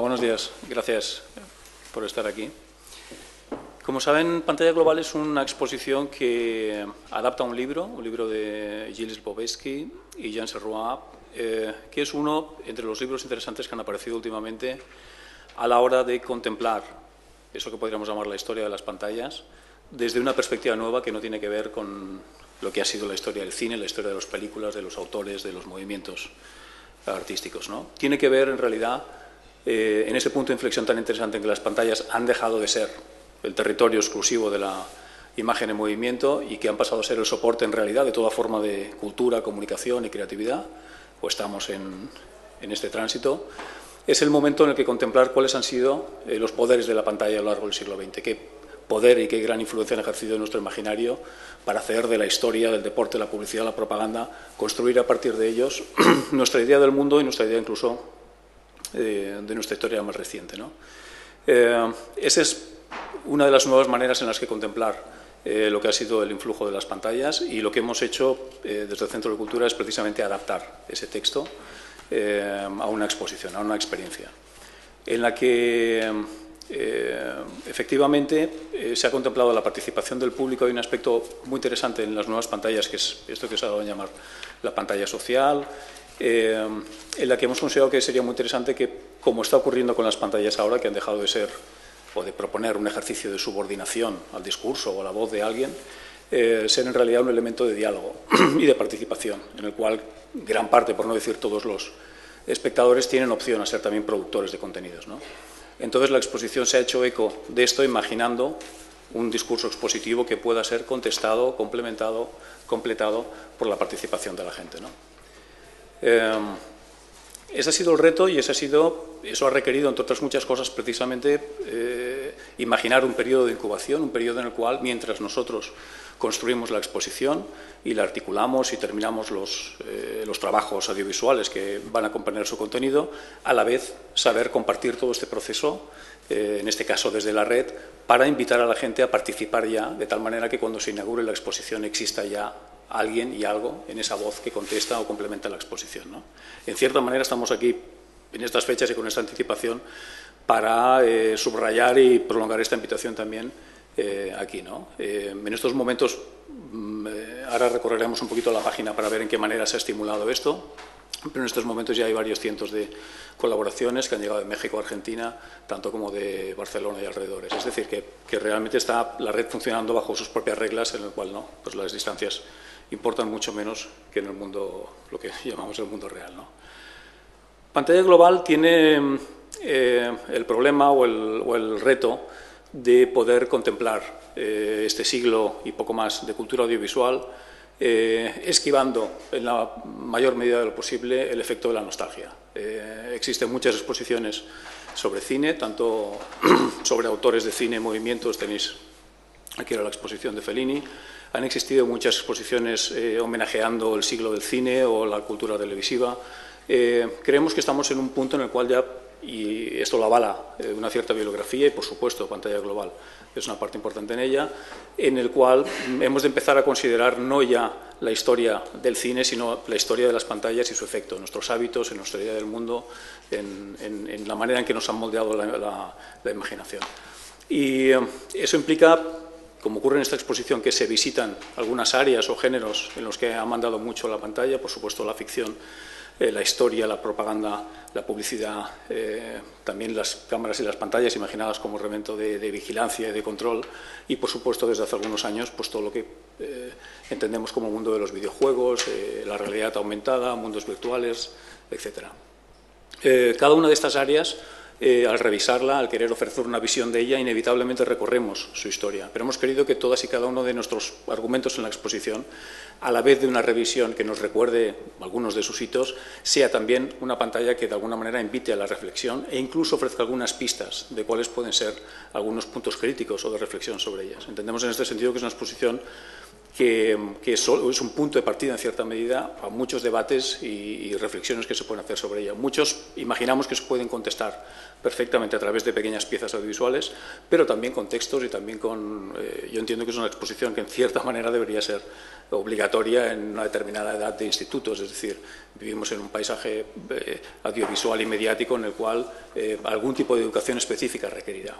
Buenos días. Gracias por estar aquí. Como saben, Pantalla Global es una exposición que adapta un libro, un libro de Gilles Bobesky y Jean Serrois, eh, que es uno entre los libros interesantes que han aparecido últimamente a la hora de contemplar eso que podríamos llamar la historia de las pantallas desde una perspectiva nueva que no tiene que ver con lo que ha sido la historia del cine, la historia de las películas, de los autores, de los movimientos artísticos. ¿no? Tiene que ver, en realidad, eh, en ese punto de inflexión tan interesante en que las pantallas han dejado de ser el territorio exclusivo de la imagen en movimiento y que han pasado a ser el soporte, en realidad, de toda forma de cultura, comunicación y creatividad, o estamos en, este tránsito, es el momento en el que contemplar cuáles han sido eh, los poderes de la pantalla a lo largo del siglo XX, poder y qué gran influencia han ejercido en nuestro imaginario para hacer de la historia, del deporte, la publicidad, la propaganda, construir a partir de ellos nuestra idea del mundo y nuestra idea incluso eh, de nuestra historia más reciente. ¿no? Eh, esa es una de las nuevas maneras en las que contemplar eh, lo que ha sido el influjo de las pantallas y lo que hemos hecho desde el Centro de Cultura es precisamente adaptar ese texto a una exposición, a una experiencia, en la que eh, efectivamente, eh, se ha contemplado la participación del público. Hay un aspecto muy interesante en las nuevas pantallas, que es esto que se ha dado a llamar la pantalla social, eh, en la que hemos considerado que sería muy interesante que, como está ocurriendo con las pantallas ahora, que han dejado de ser o de proponer un ejercicio de subordinación al discurso o a la voz de alguien, ser en realidad un elemento de diálogo y de participación, en el cual gran parte, por no decir todos los espectadores, tienen opción a ser también productores de contenidos. Entonces la exposición se ha hecho eco de esto imaginando un discurso expositivo que pueda ser contestado, complementado, completado por la participación de la gente. Eh, ese ha sido el reto y ese ha sido, eso ha requerido, entre otras muchas cosas, precisamente eh, imaginar un periodo de incubación, un periodo en el cual, mientras nosotros construimos la exposición y la articulamos y terminamos los, eh, los trabajos audiovisuales que van a acompañar su contenido, a la vez saber compartir todo este proceso, eh, en este caso desde la red, para invitar a la gente a participar ya, de tal manera que cuando se inaugure la exposición exista ya alguien y algo en esa voz que contesta o complementa la exposición. En cierta manera estamos aquí en estas fechas y con esta anticipación para eh, subrayar y prolongar esta invitación también eh, aquí. ¿no? Eh, en estos momentos, mm, eh, ahora recorreremos un poquito la página para ver en qué manera se ha estimulado esto, pero en estos momentos ya hay varios cientos de colaboraciones que han llegado de México a Argentina, tanto como de Barcelona y alrededores. Es decir, que, que, realmente está la red funcionando bajo sus propias reglas, en el cual no, pues las distancias importan mucho menos que en el mundo, lo que llamamos el mundo real. ¿no? Pantalla global tiene el problema o el, reto de poder contemplar eh, este siglo y poco más de cultura audiovisual, eh, esquivando en la mayor medida de lo posible el efecto de la nostalgia. Eh, existen muchas exposiciones sobre cine, tanto sobre autores de cine, movimientos, tenéis aquí era la exposición de Fellini, han existido muchas exposiciones homenajeando el siglo del cine o la cultura televisiva. creemos que estamos en un punto en el cual ya y esto lo avala eh, una cierta bibliografía y, por supuesto, pantalla global es una parte importante en ella, en el cual hemos de empezar a considerar no ya la historia del cine, sino la historia de las pantallas y su efecto, en nuestros hábitos, en nuestra idea del mundo, en, la manera en que nos han moldeado la, imaginación. Y eh, eso implica como ocurre en esta exposición, que se visitan algunas áreas o géneros en los que ha mandado mucho la pantalla, por supuesto la ficción eh, la historia, la propaganda, la publicidad, eh, también las cámaras y las pantallas imaginadas como elemento de, vigilancia y de control y, por supuesto, desde hace algunos años, pues todo lo que eh, entendemos como mundo de los videojuegos, la realidad aumentada, mundos virtuales, etc. cada una de estas áreas al revisarla, al querer ofrecer una visión de ella, inevitablemente recorremos su historia. Pero hemos querido que todas y cada uno de nuestros argumentos en la exposición a la vez de una revisión que nos recuerde algunos de sus hitos, sea también una pantalla que de alguna manera invite a la reflexión e incluso ofrezca algunas pistas de cuáles pueden ser algunos puntos críticos o de reflexión sobre ellas. Entendemos en este sentido que es una exposición que, es un punto de partida en cierta medida a muchos debates y, reflexiones que se pueden hacer sobre ella. Muchos imaginamos que se pueden contestar perfectamente a través de pequeñas piezas audiovisuales, pero también con textos y también con... Eh, yo entiendo que es una exposición que en cierta manera debería ser obligatoria en una determinada edad de institutos, es decir, vivimos en un paisaje eh, audiovisual y mediático en el cual eh, algún tipo de educación específica requerirá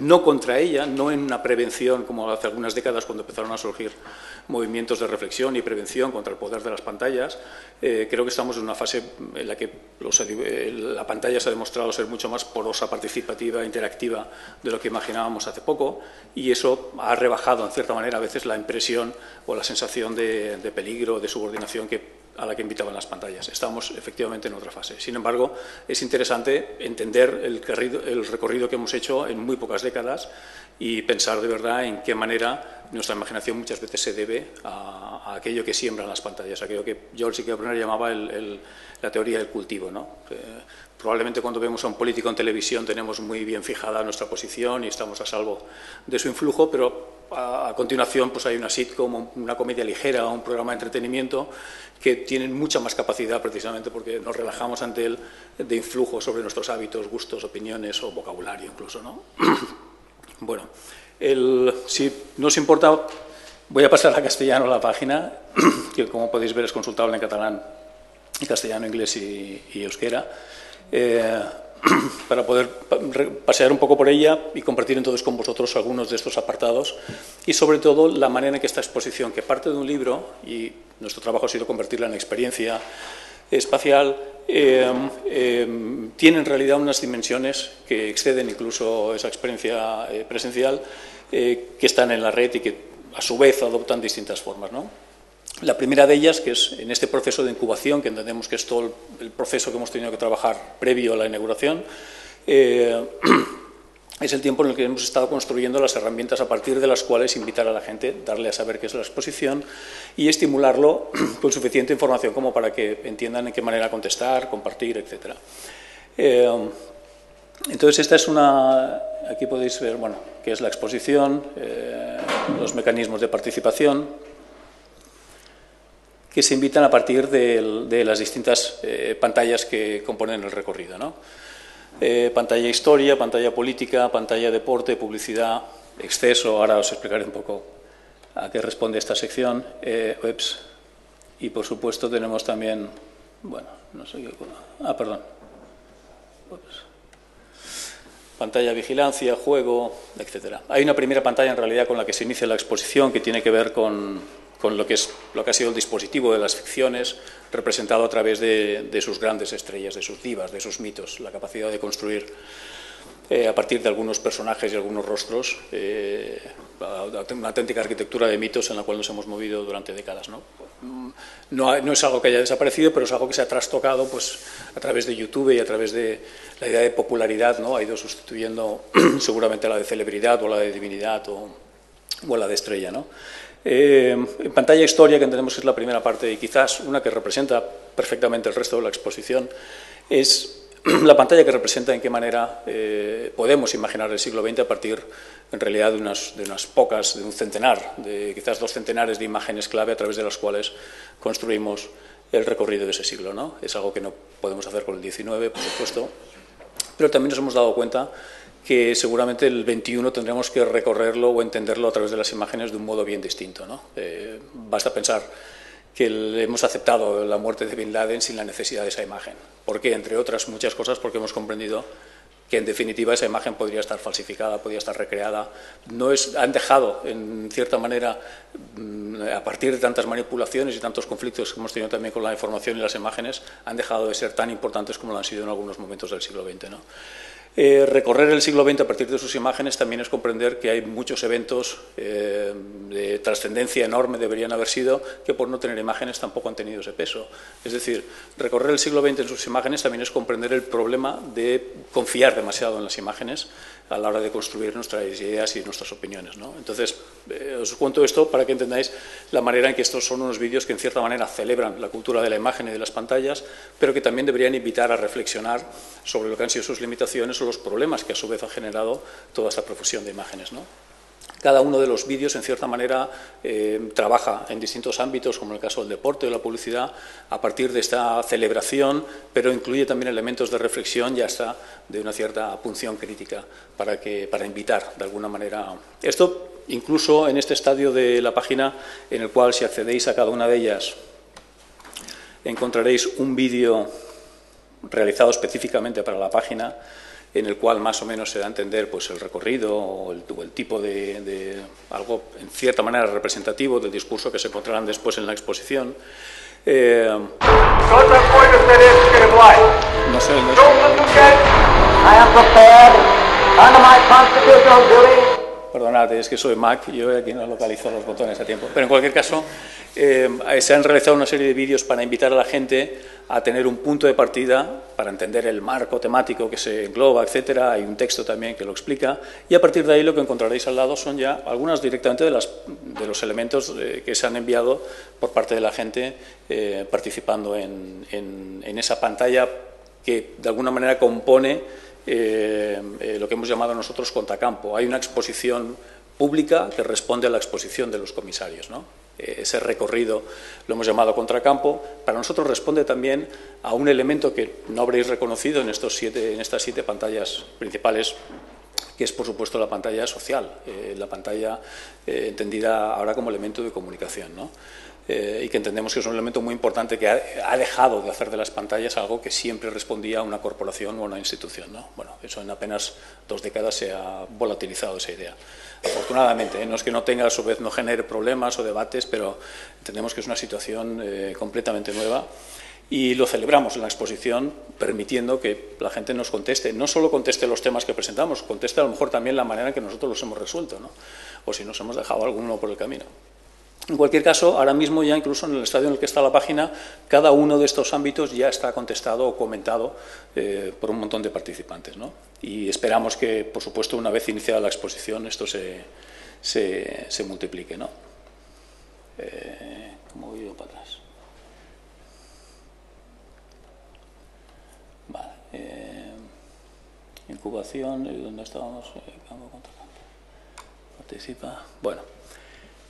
no contra ella, no en una prevención como hace algunas décadas cuando empezaron a surgir movimientos de reflexión y prevención contra el poder de las pantallas. Eh, creo que estamos en una fase en la que eh, la pantalla se ha demostrado ser mucho más porosa, participativa, interactiva de lo que imaginábamos hace poco y eso ha rebajado en cierta manera a veces la impresión o la sensación de, de peligro, de subordinación que a la que invitaban las pantallas. Estamos efectivamente en otra fase. Sin embargo, es interesante entender el, recorrido que hemos hecho en muy pocas décadas y pensar de verdad en qué manera nuestra imaginación muchas veces se debe a, aquello que siembran las pantallas, aquello que George Brunner llamaba la teoría del cultivo. probablemente cuando vemos a un político en televisión tenemos muy bien fijada nuestra posición y estamos a salvo de su influjo, pero a, continuación pues hay una sitcom, una comedia ligera un programa de entretenimiento que tienen mucha más capacidad precisamente porque nos relajamos ante él de influjo sobre nuestros hábitos, gustos, opiniones o vocabulario incluso. ¿no? bueno, si no os importa, voy a pasar a castellano la página, que como podéis ver es consultable en catalán, castellano, inglés y, euskera. Eh, para poder pasear un poco por ella y compartir entonces con vosotros algunos de estos apartados y sobre todo la manera en que esta exposición, que parte de un libro y nuestro trabajo ha sido convertirla en experiencia espacial, eh, eh, tiene en realidad unas dimensiones que exceden incluso esa experiencia eh, presencial, que están en la red y que a su vez adoptan distintas formas. ¿no? La primera de ellas, que es en este proceso de incubación, que entendemos que es todo el proceso que hemos tenido que trabajar previo a la inauguración, eh, es el tiempo en el que hemos estado construyendo las herramientas a partir de las cuales invitar a la gente, darle a saber qué es la exposición y estimularlo con suficiente información como para que entiendan en qué manera contestar, compartir, etc. Eh, entonces, esta es una... Aquí podéis ver, bueno, qué es la exposición, eh, los mecanismos de participación, que se invitan a partir de, las distintas eh, pantallas que componen el recorrido. Eh, pantalla historia, pantalla política, pantalla deporte, publicidad, exceso, ahora os explicaré un poco a qué responde esta sección, eh, webs, y por supuesto tenemos también, bueno, no sé qué, ah, perdón, pantalla vigilancia, juego, etcétera. Hay una primera pantalla en realidad con la que se inicia la exposición que tiene que ver con con lo que, es, lo que ha sido el dispositivo de las ficciones representado a través de, sus grandes estrellas, de sus divas, de sus mitos, la capacidad de construir eh, a partir de algunos personajes y algunos rostros eh, una auténtica arquitectura de mitos en la cual nos hemos movido durante décadas. ¿no? No, es algo que haya desaparecido, pero es algo que se ha trastocado pues, a través de YouTube y a través de la idea de popularidad, ¿no? ha ido sustituyendo seguramente la de celebridad o la de divinidad o, o la de estrella. ¿no? Eh, en pantalla historia, que entendemos que es la primera parte y quizás una que representa perfectamente el resto de la exposición, es la pantalla que representa en qué manera eh, podemos imaginar el siglo XX a partir, en realidad, de unas, de unas, pocas, de un centenar, de quizás dos centenares de imágenes clave a través de las cuales construimos el recorrido de ese siglo. ¿no? Es algo que no podemos hacer con el XIX, por supuesto, pero también nos hemos dado cuenta que seguramente el 21 tendremos que recorrerlo o entenderlo a través de las imágenes de un modo bien distinto. ¿no? Eh, basta pensar que hemos aceptado la muerte de Bin Laden sin la necesidad de esa imagen. ¿Por qué? Entre otras muchas cosas, porque hemos comprendido que en definitiva esa imagen podría estar falsificada, podría estar recreada. No es, han dejado, en cierta manera, mm, a partir de tantas manipulaciones y tantos conflictos que hemos tenido también con la información y las imágenes, han dejado de ser tan importantes como lo han sido en algunos momentos del siglo XX. ¿no? Eh, recorrer el siglo XX a partir de sus imágenes también es comprender que hay muchos eventos eh, de trascendencia enorme, deberían haber sido, que por no tener imágenes tampoco han tenido ese peso. Es decir, recorrer el siglo XX en sus imágenes también es comprender el problema de confiar demasiado en las imágenes a la hora de construir nuestras ideas y nuestras opiniones. ¿no? Entonces, eh, os cuento esto para que entendáis la manera en que estos son unos vídeos que en cierta manera celebran la cultura de la imagen y de las pantallas, pero que también deberían invitar a reflexionar sobre lo que han sido sus limitaciones los problemas que a su vez ha generado toda esta profusión de imágenes. ¿no? cada uno de los vídeos, en cierta manera, eh, trabaja en distintos ámbitos, como en el caso del deporte o la publicidad, a partir de esta celebración, pero incluye también elementos de reflexión y hasta de una cierta punción crítica para, que, para invitar, de alguna manera. Esto, incluso en este estadio de la página, en el cual, si accedéis a cada una de ellas, encontraréis un vídeo realizado específicamente para la página, en el cual más o menos se da a entender pues, el recorrido o el, tipo de, algo, en cierta manera, representativo del discurso que se encontrarán después en la exposición. Eh, no sé, no Perdonad, es que soy Mac, yo aquí no localizo los botones a tiempo. Pero en cualquier caso, eh, se han realizado una serie de vídeos para invitar a la gente a tener un punto de partida para entender el marco temático que se engloba, etcétera. Hay un texto también que lo explica. Y a partir de ahí lo que encontraréis al lado son ya algunas directamente de, las, de los elementos eh, que se han enviado por parte de la gente eh, participando en, en esa pantalla que de alguna manera compone eh, eh, lo que hemos llamado nosotros contracampo. Hay una exposición pública que responde a la exposición de los comisarios. Eh, ese recorrido lo hemos llamado contracampo. Para nosotros responde también a un elemento que no habréis reconocido en, estos siete, en estas siete pantallas principales que es por supuesto la pantalla social, la pantalla entendida ahora como elemento de comunicación. ¿no? Eh, y que entendemos que es un elemento muy importante que ha, dejado de hacer de las pantallas algo que siempre respondía a una corporación o a una institución. ¿no? Bueno, eso en apenas dos décadas se ha volatilizado esa idea. Afortunadamente, ¿eh? no es que no tenga, a su vez, no genere problemas o debates, pero entendemos que es una situación eh, completamente nueva y lo celebramos en la exposición permitiendo que la gente nos conteste, no solo conteste los temas que presentamos, conteste a lo mejor también la manera en que nosotros los hemos resuelto, ¿no? o si nos hemos dejado alguno por el camino. En cualquier caso, ahora mismo ya incluso en el estadio en el que está la página, cada uno de estos ámbitos ya está contestado o comentado eh, por un montón de participantes. ¿no? Y esperamos que, por supuesto, una vez iniciada la exposición, esto se, se, multiplique. ¿no? Eh, ¿Cómo voy yo para atrás? Vale. Eh, incubación, ¿dónde estábamos? Campo. Participa. Bueno.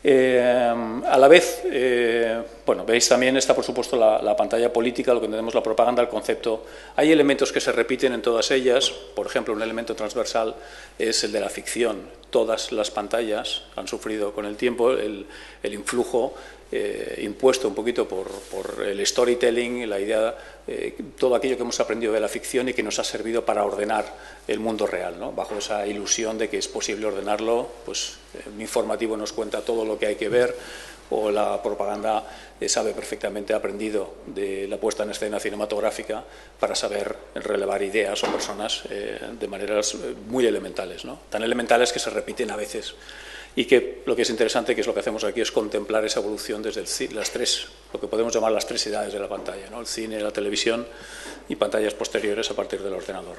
Eh, a la vez, eh, bueno, veis también está, por supuesto, la, pantalla política, lo que entendemos la propaganda, el concepto. Hay elementos que se repiten en todas ellas. Por ejemplo, un elemento transversal es el de la ficción. Todas las pantallas han sufrido con el tiempo el, el influjo eh, impuesto un poquito por, el storytelling, la idea, eh, todo aquello que hemos aprendido de la ficción y que nos ha servido para ordenar el mundo real, ¿no? bajo esa ilusión de que es posible ordenarlo, pues un informativo nos cuenta todo lo que hay que ver o la propaganda eh, sabe perfectamente, ha aprendido de la puesta en escena cinematográfica para saber relevar ideas o personas de maneras muy elementales, ¿no? tan elementales que se repiten a veces y que lo que es interesante, que es lo que hacemos aquí, es contemplar esa evolución desde las tres, lo que podemos llamar las tres edades de la pantalla, el cine, la televisión y pantallas posteriores a partir del ordenador.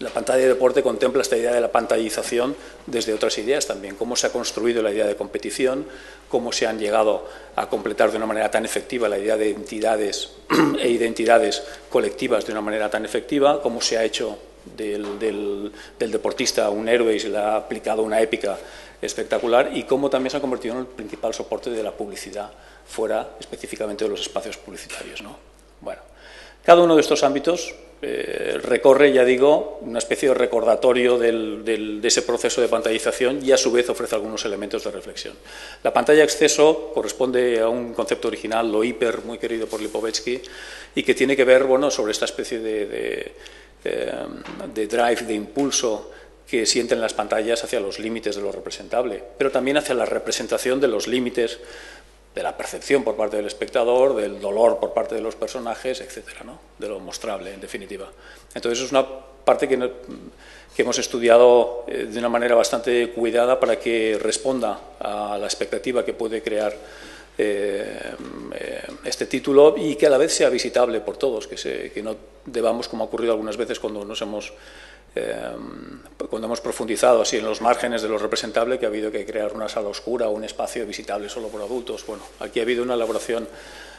La pantalla de deporte contempla esta idea de la pantallización desde otras ideas también, cómo se ha construido la idea de competición, cómo se han llegado a completar de una manera tan efectiva la idea de entidades e identidades colectivas de una manera tan efectiva, cómo se ha hecho del, del, del deportista un héroe y se le ha aplicado una épica espectacular y cómo también se ha convertido en el principal soporte de la publicidad fuera específicamente de los espacios publicitarios. ¿no? Bueno, cada uno de estos ámbitos eh, recorre, ya digo, una especie de recordatorio de ese proceso de pantallización y a su vez ofrece algunos elementos de reflexión. La pantalla exceso corresponde a un concepto original, lo hiper, muy querido por Lipovetsky, y que tiene que ver bueno, sobre esta especie de, de eh, drive, de impulso que sienten las pantallas hacia los límites de lo representable, pero también hacia la representación de los límites de la percepción por parte del espectador, del dolor por parte de los personajes, etcétera, ¿no? de lo mostrable, en definitiva. Entonces, es una parte que, que hemos estudiado eh, de una manera bastante cuidada para que responda a la expectativa que puede crear eh, eh, este título y que a la vez sea visitable por todos, que, se, que no debamos, como ha ocurrido algunas veces cuando nos hemos Em, cuando hemos profundizado así en los márgenes de lo representable, que ha habido que crear una sala oscura o un espacio visitable solo por adultos. Bueno, aquí ha habido una elaboración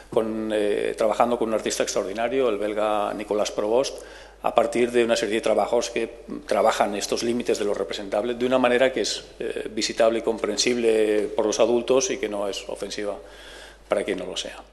con, eh, trabajando con un artista extraordinario, el belga Nicolas Provost, a partir de una serie de trabajos que trabajan estos límites de lo representable de una manera que es eh, visitable y comprensible por los adultos y que no es ofensiva para quien no lo sea.